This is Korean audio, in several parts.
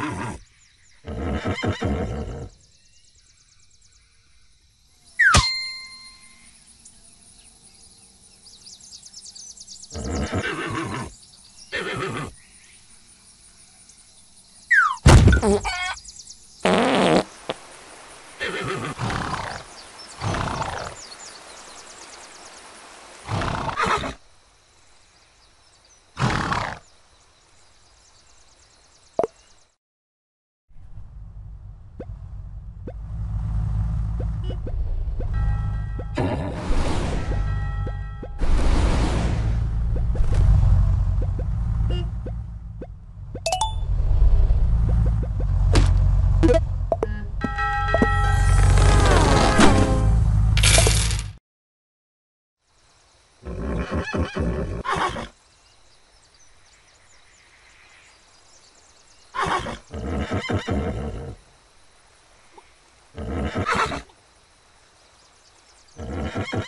Mm-hmm.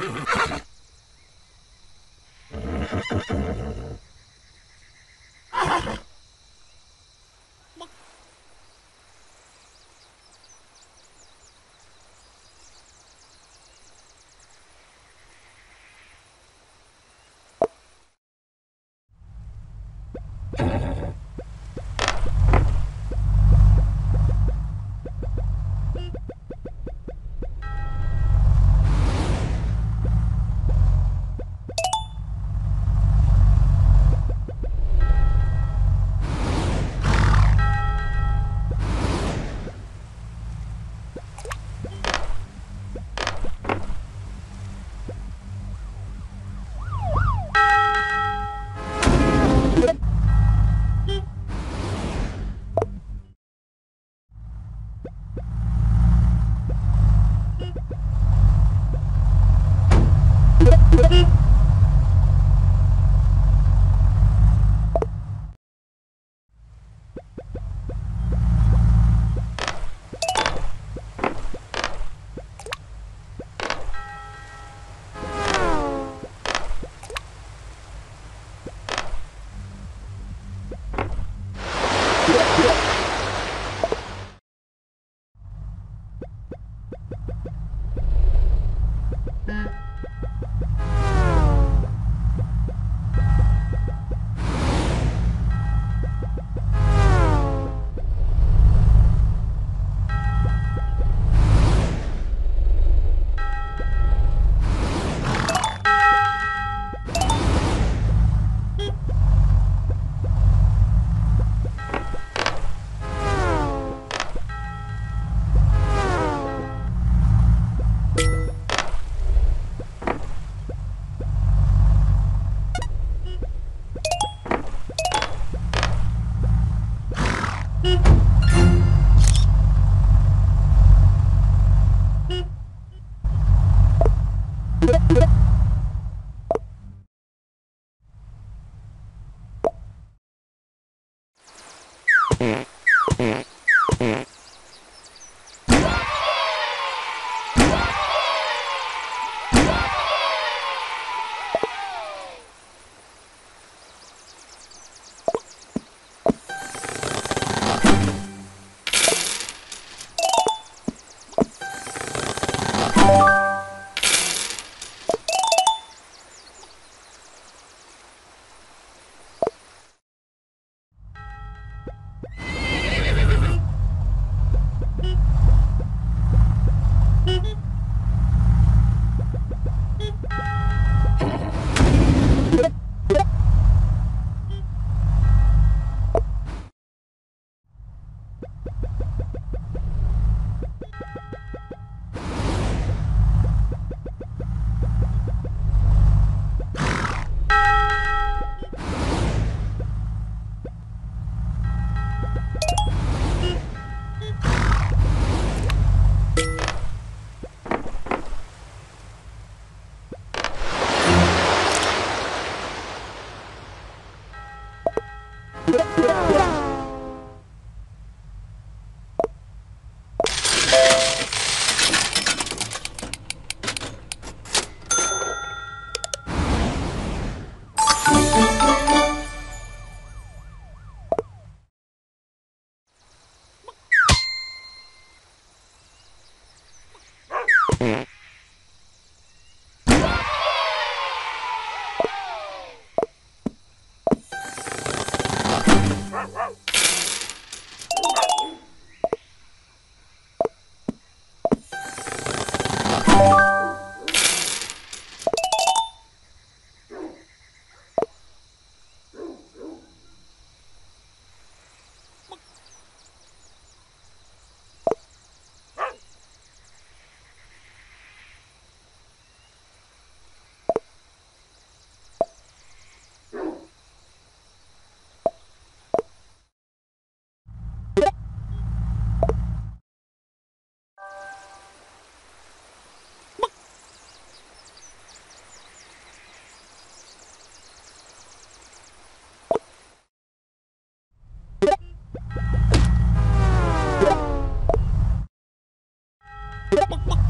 Yeah. Whoa, whoa, whoa. bok, bok.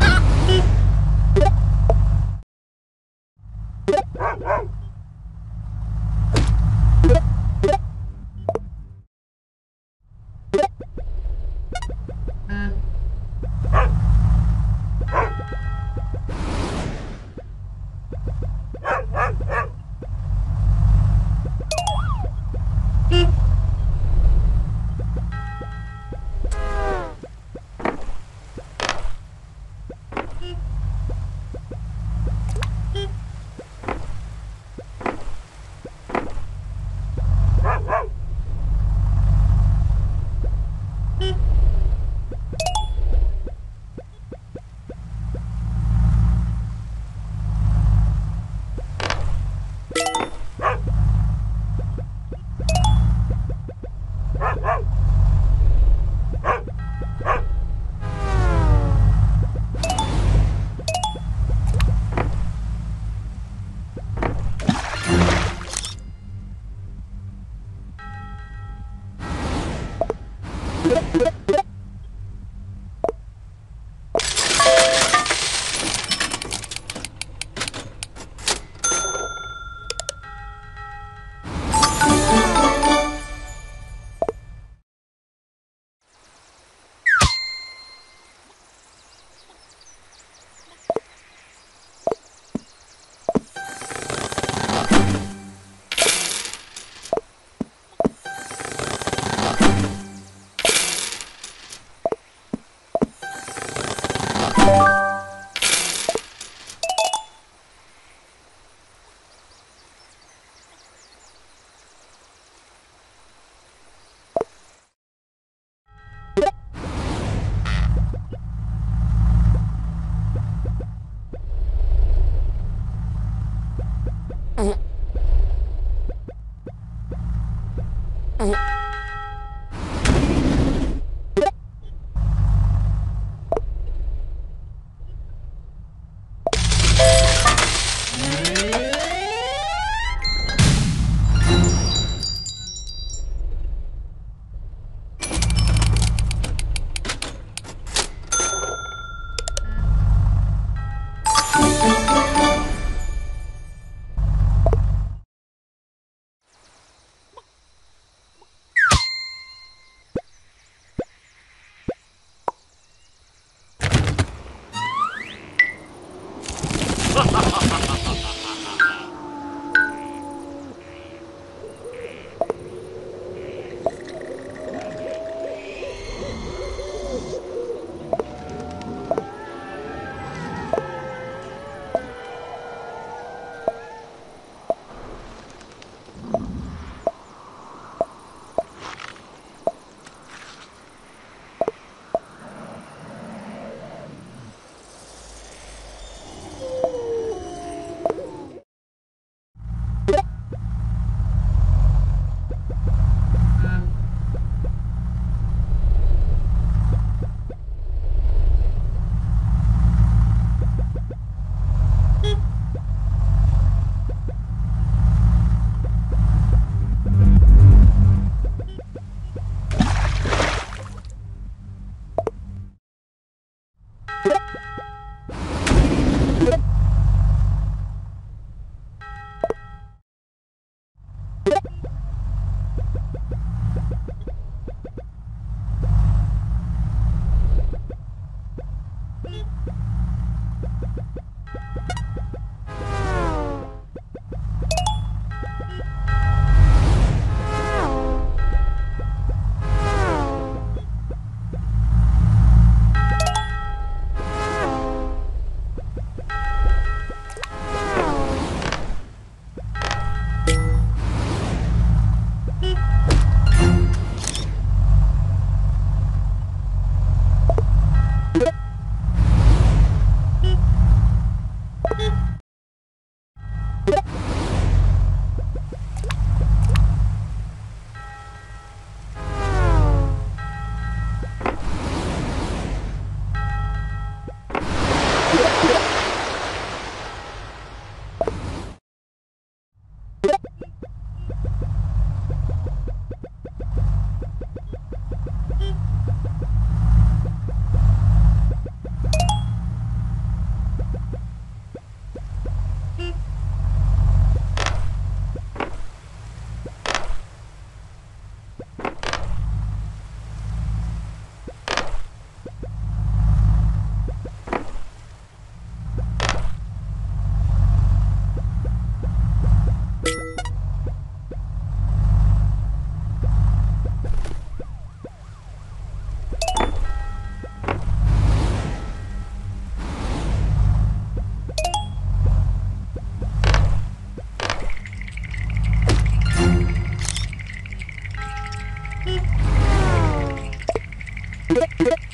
Thank you.